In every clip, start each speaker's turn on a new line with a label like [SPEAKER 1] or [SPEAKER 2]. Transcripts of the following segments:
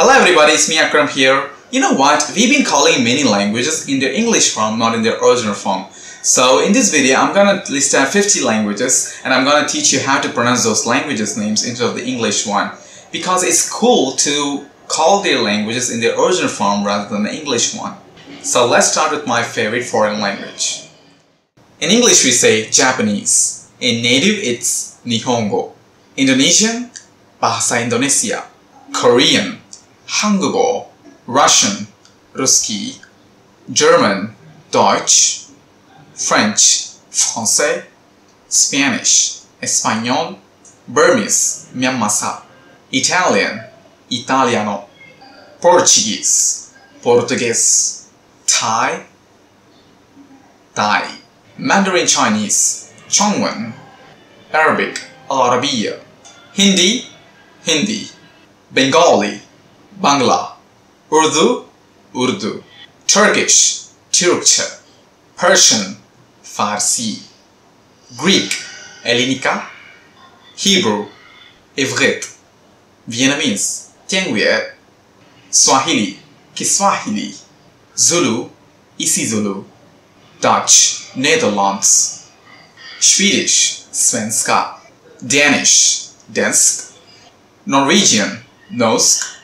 [SPEAKER 1] Hello everybody, it's me Akram here. You know what? We've been calling many languages in their English form, not in their original form. So in this video, I'm gonna list out 50 languages and I'm gonna teach you how to pronounce those languages names instead of the English one. Because it's cool to call their languages in their original form rather than the English one. So let's start with my favorite foreign language. In English we say Japanese. In native it's Nihongo. Indonesian, Bahasa Indonesia. Korean, Hungarian, Russian, Ruski, German, Deutsch, French, Francais, Spanish, Espanol, Burmese, Myanmar, Italian, Italiano, Portuguese, Portuguese, Thai, Thai, Mandarin Chinese, Zhongwen, Arabic, Arabiya, Hindi, Hindi, Bengali, Bangla, Urdu, Urdu, Turkish, Türkçe, Persian, Farsi, Greek, Ellinica, Hebrew, Ivrit, Vietnamese, Tiangyue, Swahili, Kiswahili, Zulu, Isizulu, Dutch, Nederlands, Swedish, Svenska, Danish, Dansk, Norwegian, Norsk,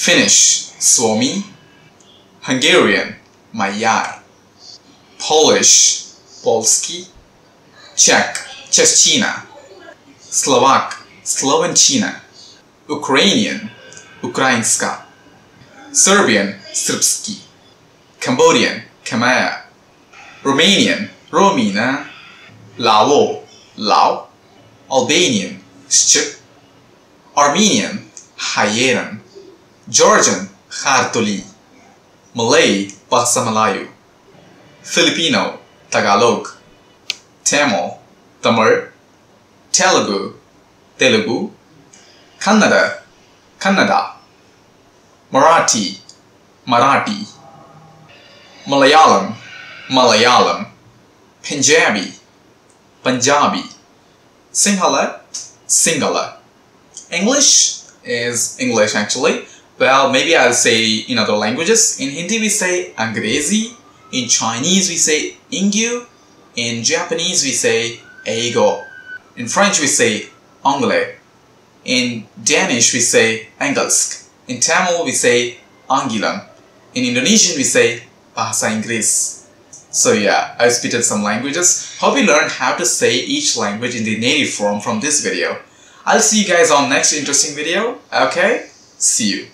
[SPEAKER 1] Finnish, Suomi, Hungarian, Magyar, Polish, Polski, Czech, Czechina, Slovak, Slovenčina, Ukrainian, Ukrainska, Serbian, Srpski, Cambodian, Khmer, Romanian, Romina, Lao, Lao, Albanian, Shqip, Armenian, Hayeran, Georgian, Khartoli, Malay, Bahasa Melayu, Filipino, Tagalog, Tamil, Tamil, Telugu, Telugu, Kannada, Kannada, Marathi, Marathi, Malayalam, Malayalam, Punjabi, Punjabi, Sinhala, Sinhala. English is English actually. Well, maybe I'll say in other languages. In Hindi we say Angrezi. In Chinese we say Ingyu. In Japanese we say Eigo. In French we say Anglais. In Danish we say Engelsk. In Tamil we say Angilam. In Indonesian we say Bahasa Inggris. So yeah, I've spitted some languages. Hope you learned how to say each language in the native form from this video. I'll see you guys on next interesting video. Okay? See you.